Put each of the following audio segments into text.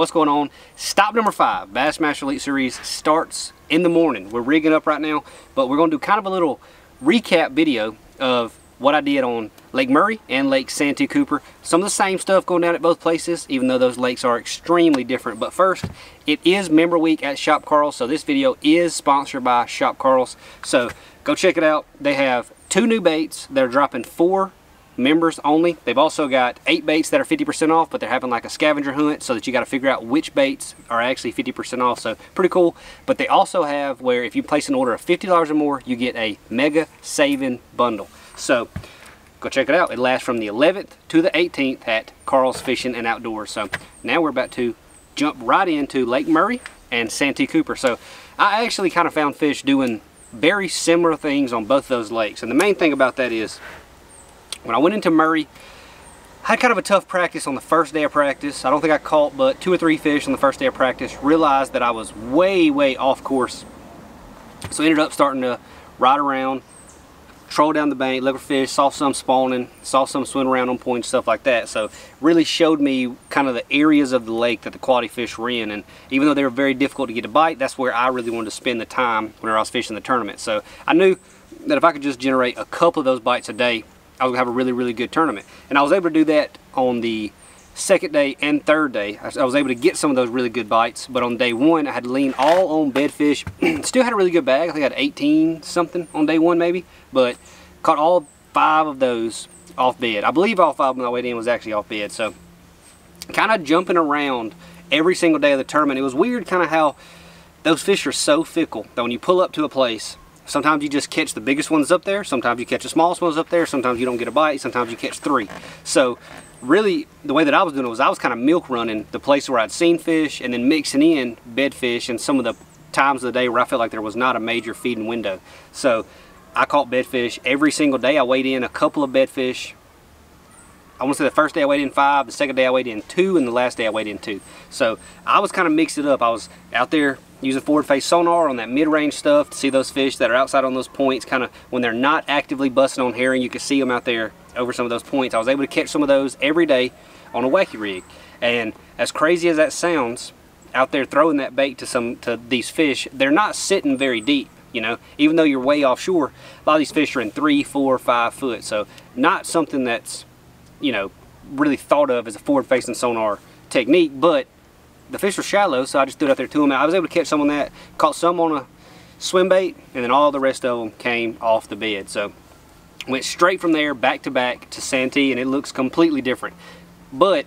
what's going on? Stop number five, Bassmaster Elite Series starts in the morning. We're rigging up right now, but we're gonna do kind of a little recap video of what I did on Lake Murray and Lake Santee Cooper. Some of the same stuff going down at both places, even though those lakes are extremely different. But first, it is member week at Shop Karls, so this video is sponsored by Shop Karl's. So go check it out. They have two new baits. They're dropping four members only. They've also got eight baits that are 50% off, but they're having like a scavenger hunt so that you got to figure out which baits are actually 50% off. So pretty cool. But they also have where if you place an order of $50 or more, you get a mega saving bundle. So go check it out. It lasts from the 11th to the 18th at Karl's Fishing and Outdoors. So now we're about to jump right into Lake Murray and Santee Cooper. So I actually kind of found fish doing very similar things on both those lakes. And the main thing about that is when I went into Murray, I had kind of a tough practice on the first day of practice. I don't think I caught but two or three fish on the first day of practice. Realized that I was way, way off course. So ended up starting to ride around, troll down the bank, look for fish, saw some spawning, saw some swimming around on points, stuff like that. So really showed me kind of the areas of the lake that the quality fish were in. And even though they were very difficult to get a bite, that's where I really wanted to spend the time whenever I was fishing the tournament. So I knew that if I could just generate a couple of those bites a day, I was gonna have a really, really good tournament. And I was able to do that on the second day and third day. I was able to get some of those really good bites, but on day one, I had lean all on bedfish. Still had a really good bag. I think I had 18 something on day one maybe, but caught all five of those off bed. I believe all five of them I weighed in was actually off bed. So kind of jumping around every single day of the tournament. It was weird kind of how those fish are so fickle that when you pull up to a place, sometimes you just catch the biggest ones up there, sometimes you catch the smallest ones up there, sometimes you don't get a bite, sometimes you catch three. So really the way that I was doing it was I was kind of milk running the place where I'd seen fish and then mixing in bed fish and some of the times of the day where I felt like there was not a major feeding window. So I caught bedfish every single day. I weighed in a couple of bedfish. I want to say the first day I weighed in five, the second day I weighed in two, and the last day I weighed in two. So I was kind of mixed it up. I was out there using forward face sonar on that mid-range stuff to see those fish that are outside on those points, kind of when they're not actively busting on herring, you can see them out there over some of those points. I was able to catch some of those every day on a wacky rig. And as crazy as that sounds, out there throwing that bait to some to these fish, they're not sitting very deep you know even though you're way offshore a lot of these fish are in three four five foot so not something that's you know really thought of as a forward facing sonar technique but the fish were shallow so I just threw it out there to them I was able to catch some on that caught some on a swim bait and then all the rest of them came off the bed. So went straight from there back to back to Santee and it looks completely different. But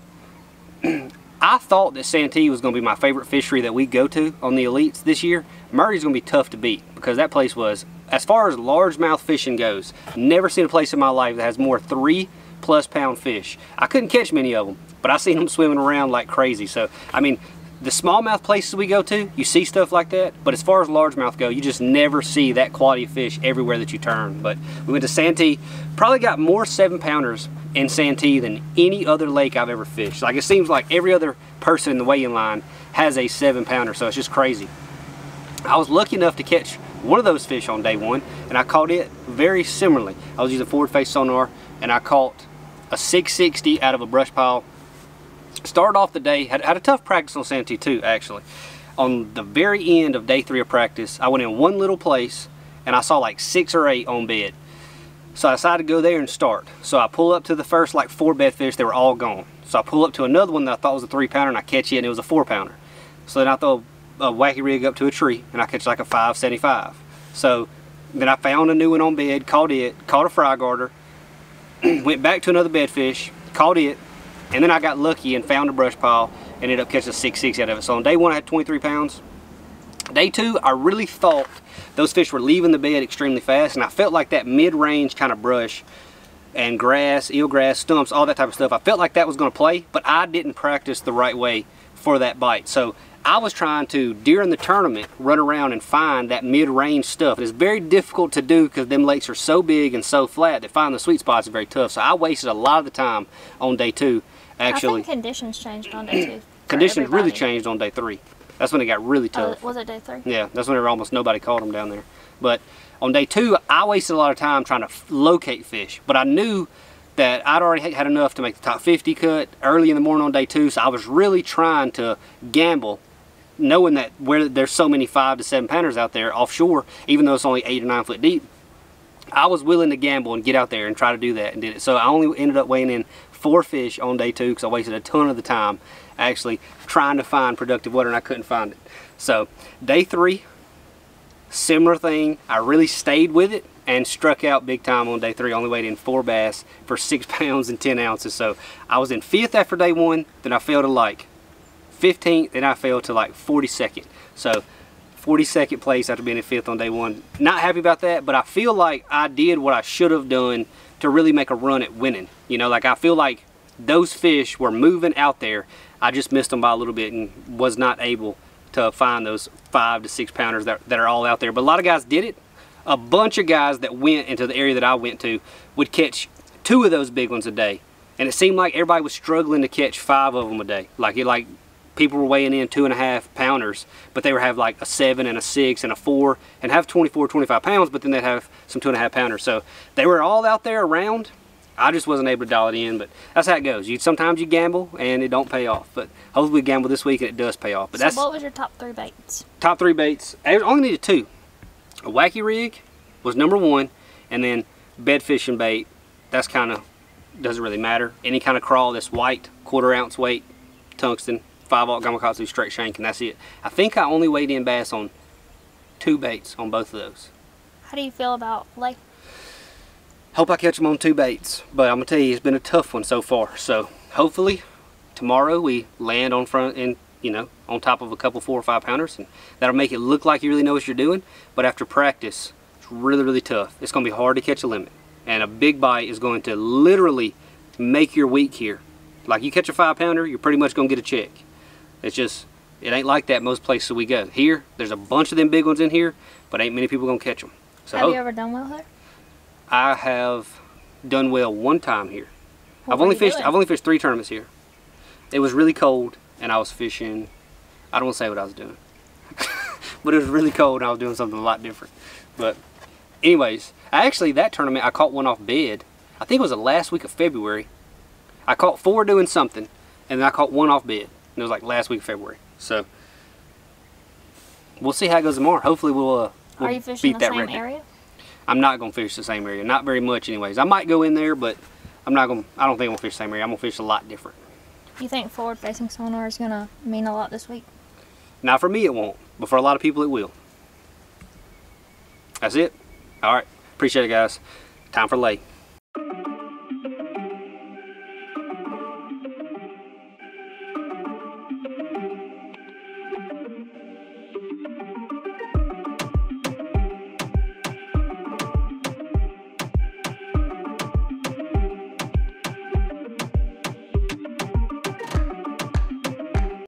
I thought that Santee was going to be my favorite fishery that we go to on the elites this year. Murray's going to be tough to beat because that place was, as far as largemouth fishing goes, never seen a place in my life that has more three plus pound fish. I couldn't catch many of them, but I seen them swimming around like crazy. So, I mean, the smallmouth places we go to, you see stuff like that, but as far as largemouth go, you just never see that quality of fish everywhere that you turn. But we went to Santee, probably got more seven pounders in Santee than any other lake I've ever fished. Like it seems like every other person in the weighing line has a seven pounder, so it's just crazy. I was lucky enough to catch one of those fish on day one, and I caught it very similarly. I was using forward face sonar, and I caught a 660 out of a brush pile. Started off the day, had, had a tough practice on Santee too, actually. On the very end of day three of practice, I went in one little place, and I saw like six or eight on bed. So I decided to go there and start. So I pull up to the first like four bed fish, they were all gone. So I pull up to another one that I thought was a three pounder and I catch it and it was a four pounder. So then I throw a wacky rig up to a tree and I catch like a 575. So then I found a new one on bed, caught it, caught a fry guarder, went back to another bed fish, caught it, and then I got lucky and found a brush pile and ended up catching a 660 out of it. So on day one I had 23 pounds. Day two, I really thought those fish were leaving the bed extremely fast and I felt like that mid-range kind of brush and grass, eelgrass, stumps, all that type of stuff, I felt like that was going to play, but I didn't practice the right way for that bite. So I was trying to, during the tournament, run around and find that mid-range stuff. It's very difficult to do because them lakes are so big and so flat that finding the sweet spots is very tough. So I wasted a lot of the time on day two, actually. I think conditions changed on day two. Conditions really changed on day three. That's when it got really oh, tough. Oh, was it day three? Yeah, that's when almost nobody caught them down there. But on day two, I wasted a lot of time trying to locate fish. But I knew that I'd already had enough to make the top 50 cut early in the morning on day two. So I was really trying to gamble knowing that where there's so many five to seven pounders out there offshore, even though it's only eight or nine foot deep, I was willing to gamble and get out there and try to do that and did it. So I only ended up weighing in four fish on day two because I wasted a ton of the time actually trying to find productive water and I couldn't find it. So day three, similar thing. I really stayed with it and struck out big time on day three. Only weighed in four bass for six pounds and 10 ounces. So I was in fifth after day one, then I failed to like 15th, and I fell to like 42nd. So 42nd place after being in fifth on day one. Not happy about that, but I feel like I did what I should have done to really make a run at winning. You know, like I feel like those fish were moving out there. I just missed them by a little bit and was not able to find those five to six pounders that, that are all out there. But a lot of guys did it. A bunch of guys that went into the area that I went to would catch two of those big ones a day. And it seemed like everybody was struggling to catch five of them a day. Like it like people were weighing in two and a half pounders, but they would have like a seven and a six and a four and have 24, 25 pounds, but then they'd have some two and a half pounders. So they were all out there around. I just wasn't able to dial it in, but that's how it goes. You Sometimes you gamble and it don't pay off, but hopefully we gamble this week and it does pay off. But so that's what was your top three baits? Top three baits. I only needed two. A wacky rig was number one, and then bed fishing bait. That's kind of doesn't really matter. Any kind of crawl that's white, quarter ounce weight, tungsten, 5 aught Gamakatsu straight shank, and that's it. I think I only weighed in bass on two baits on both of those. How do you feel about like? Hope I catch them on two baits, but I'm gonna tell you it's been a tough one so far. So hopefully tomorrow we land on front and you know on top of a couple four or five pounders, and that'll make it look like you really know what you're doing. But after practice, it's really really tough. It's gonna be hard to catch a limit, and a big bite is going to literally make your week here. Like you catch a five pounder, you're pretty much gonna get a check. It's just, it ain't like that most places we go. Here, there's a bunch of them big ones in here, but ain't many people gonna catch them. So have you ever done well here? I have done well one time here. What I've only fished. Doing? I've only fished three tournaments here. It was really cold, and I was fishing. I don't want to say what I was doing, but it was really cold, and I was doing something a lot different. But, anyways, actually that tournament I caught one off bed. I think it was the last week of February. I caught four doing something, and then I caught one off bed it was like last week of February. So we'll see how it goes tomorrow. Hopefully we'll, uh, we'll Are you fishing beat the that same record. area? I'm not gonna fish the same area. Not very much, anyways. I might go in there, but I'm not gonna. I don't think I'm gonna fish the same area. I'm gonna fish a lot different. You think forward-facing sonar is gonna mean a lot this week? Now for me it won't, but for a lot of people it will. That's it. All right. Appreciate it, guys. Time for lay.